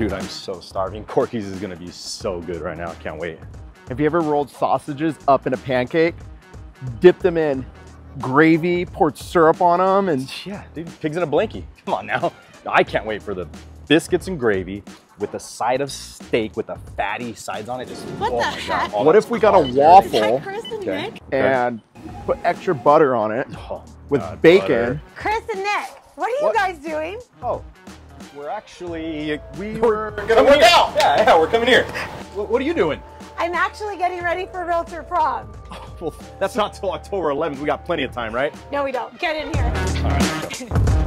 Dude, I'm so starving. Corky's is gonna be so good right now. I can't wait. Have you ever rolled sausages up in a pancake, dipped them in gravy, poured syrup on them, and Yeah, dude, pigs in a blankie. Come on now. I can't wait for the biscuits and gravy with a side of steak with the fatty sides on it. Just What oh the my heck? God. Oh, what if we got a carbs, dude. Is that waffle Chris and Okay. Nick? and put extra butter on it Oh, with God, bacon? butter. Chris and Nick, what are you What? guys doing? Oh, we're actually we We're were gonna work out. Yeah, yeah, we're coming here. What, what are you doing? I'm actually getting ready for Realtor Prom. Well, that's not till October 11th. We got plenty of time, right? No, we don't. Get in here. All right. let's go.